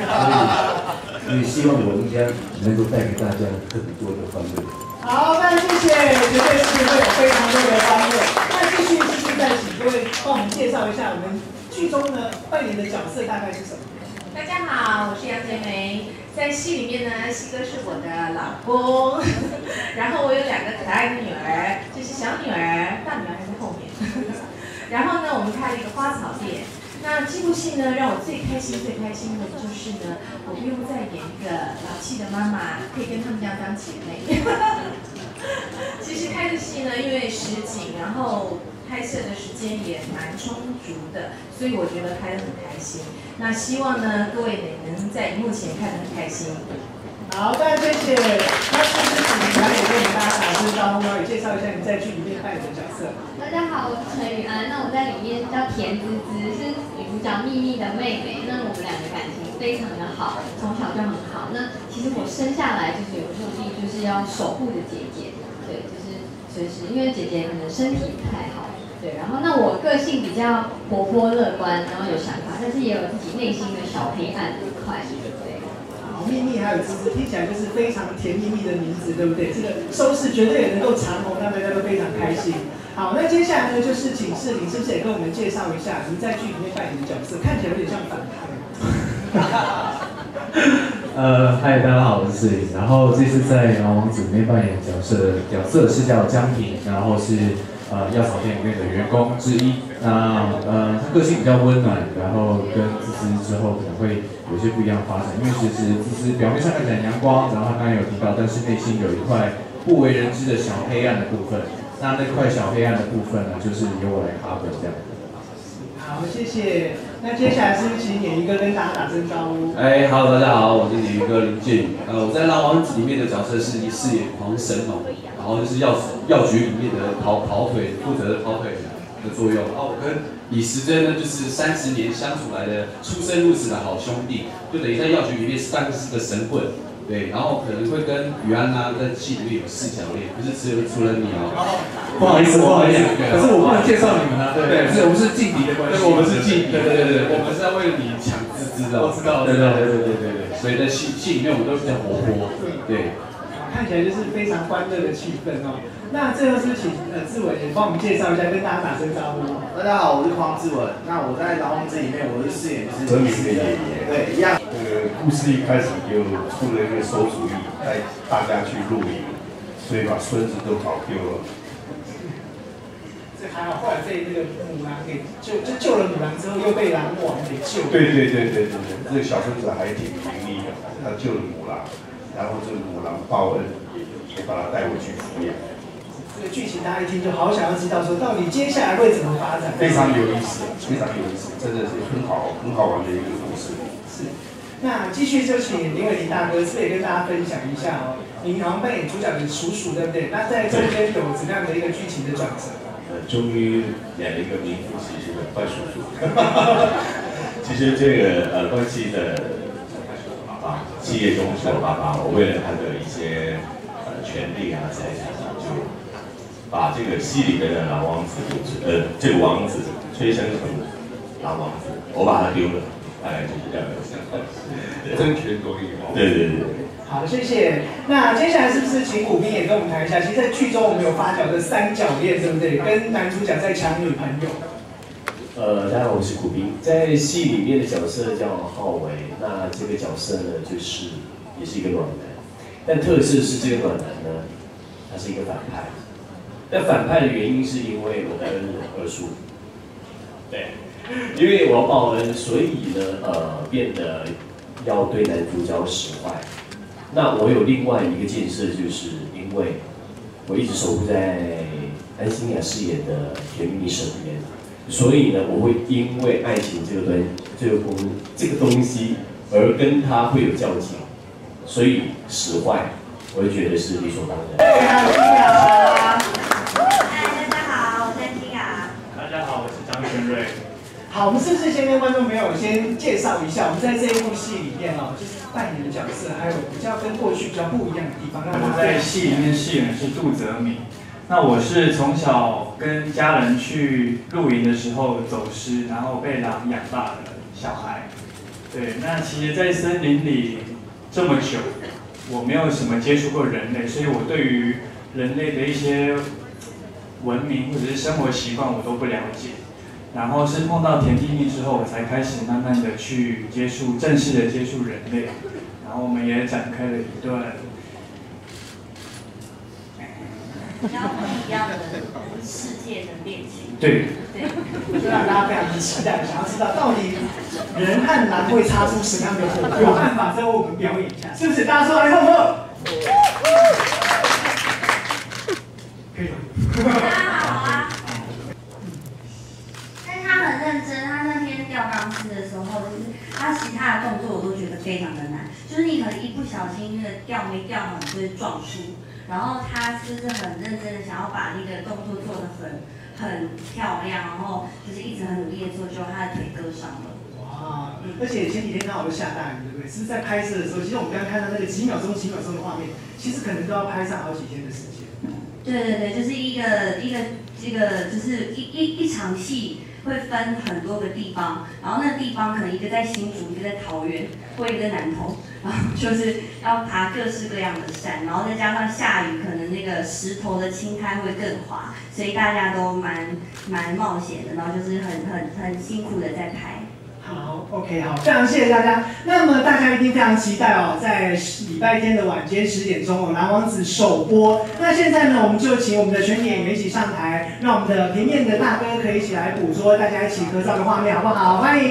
所以希望我们家能够带给大家更多的欢乐。好，那谢谢，绝对是会有非常多的欢乐。那继续继续再请各位帮我们介绍一下我们剧中呢扮演的角色大概是什么？大家好，我是杨洁梅。在戏里面呢，西哥是我的老公，然后我有两个可爱的女儿，这是小女儿，大女儿还在后面。然后呢，我们开了一个花草店。那这部戏呢，让我最开心、最开心的就是呢，我不用再演一个老气的妈妈，可以跟他们家当姐妹。其实开的戏呢，因为实景，然后拍摄的时间也蛮充足的，所以我觉得拍得很开心。那希望呢，各位也能在荧幕前看得很开心。好，大家谢谢。那是不是请杨也跟大家打声招呼，也介绍一下你在剧里面扮演的角色？大家好，我是陈宇安。那我在里面叫田滋滋，是女主角秘密的妹妹。那我们两个感情非常的好，从小就很好。那其实我生下来就是有目的，就是要守护着姐姐。对，就是随时，因为姐姐可能身体不太好。对，然后那我个性比较活泼乐观，然后有想法，但是也有自己内心的小黑暗的一块。秘密还有芝芝，听起来就是非常甜蜜蜜的名字，对不对？这个收视绝对也能够长红，让大家都非常开心。好，那接下来呢，就是请世林，是不是也跟我们介绍一下，您在剧里面扮演的角色，看起来有点像反派。呃，嗨，大家好，我是世林。然后这次在《狼王子》里面扮演角色，角色是叫江平，然后是呃药草店里面的员工之一。那呃，他个性比较温暖，然后跟滋滋之后可能会。有些不一样的发展，因为其实其实表面上看起来阳光，然后他刚刚有提到，但是内心有一块不为人知的小黑暗的部分。那那块小黑暗的部分呢，就是由我来发本这样。好，谢谢。那接下来是请演一哥跟大家打声招呼。哎，Hello，大家好，我是演一哥林建宇。呃，我在《狼王子》里面的角色是饰演黄神龙，然后就是药药局里面的跑跑腿，负责跑腿的作用。哦，我跟。李时珍呢，就是三十年相处来的出生入死的好兄弟，就等于在药局里面算是个神棍，对，然后可能会跟雨安呐在戏里面有四角恋，不是只有除了你哦，不好意思，不好意思，可是我不能介绍你们啊，对，不是，我们是劲敌的关系，我们是劲敌，对对对对，我们是要为了你抢资资的，我知道，对对对对对对对，所以在戏戏里面我们都比较活泼，对。看起来就是非常欢乐的气氛哦。那最后是请呃志伟也帮我们介绍一下，跟大家打声招呼。大家好，我是黄志文。那我在《老王这》里面，我是饰演是德明的爷爷。对，一样。那个故事一开始就出了一个馊主意，带大家去露营，所以把孙子都搞丢了。这还好，后来被那个母狼给救，就救了母狼之后，又被狼王给救。对对对对对对，这个小孙子还挺伶俐的，他救了母狼。然后这个母狼报恩，也把他带回去抚养。这个剧情大家一听就好想要知道，说到底接下来会怎么发展？非常有意思，非常有意思，真的是很好很好玩的一个故事。是，那继续就请林伟林大哥，是也跟大家分享一下哦。您好像扮演主角的叔叔，对不对？那在中间有怎样的一个剧情的转折？呃，终于演了一个名副其实的坏叔叔。其实这个呃关系的。企业中是我爸爸，我为了他的一些呃权利啊财产啊，就把这个戏里面的老王子，呃这个王子催生成老王子，我把他丢了，大概就是这样的。争权夺利对对对。好，谢谢。那接下来是不是请古斌也跟我们谈一下？其实，在剧中我们有发表的三角恋，对不对？跟男主角在抢女朋友。呃，大家好，我是古斌，在戏里面的角色叫浩维。那这个角色呢，就是也是一个暖男，但特色是这个暖男呢，他是一个反派。那反派的原因是因为我跟二叔，对，因为我要报恩，所以呢，呃，变得要对男主角使坏。那我有另外一个建设，就是因为我一直守护在安心雅饰演的甜蜜身边。所以呢，我会因为爱情这个东这个东这个东西而跟他会有交集，所以使坏，我会觉得是理所当然。大家好，我是金雅。大家好，我是张轩瑞。好，我们是不是先跟观众朋友先介绍一下，我们在这一部戏里面哦，就是扮演的角色，还有比较跟过去比较不一样的地方。我在戏里面饰演的是杜泽敏。那我是从小跟家人去露营的时候走失，然后被狼养大的小孩。对，那其实，在森林里这么久，我没有什么接触过人类，所以我对于人类的一些文明或者是生活习惯我都不了解。然后是碰到田地蜜之后，我才开始慢慢的去接触，正式的接触人类。然后我们也展开了一段。一样的世界的恋情。对。对。就让大家非常的期待，想要知道到底人和狼会擦出什么样的火，有办法再为我们表演一下，是不是？大家说来，好不好？可以吗？大家好啊。但是他很认真，他那天吊钢丝的时候，就是他其他的动作我都觉得非常的难，就是你可能一不小心那个吊没吊好，就会撞书。然后他就是很认真的想要把那个动作做得很很漂亮，然后就是一直很努力的做，结果他的腿割伤了。哇！而且前几天刚好都下大雨，对不对？是在拍摄的时候，其实我们刚刚看到那个几秒钟、几秒钟的画面，其实可能都要拍上好几天的时间。对对对，就是一个一个这个就是一一一场戏会分很多个地方，然后那个地方可能一个在新竹，一个在桃园，或一个在南投。就是要爬各式各样的山，然后再加上下雨，可能那个石头的青苔会更滑，所以大家都蛮蛮冒险的，然后就是很很很辛苦的在拍。好，OK，好，非常谢谢大家。那么大家一定非常期待哦，在礼拜天的晚间十点钟哦，《蓝王子》首播。那现在呢，我们就请我们的全体演员一起上台，让我们的平面的大哥可以一起来捕捉大家一起合照的画面，好不好？欢迎。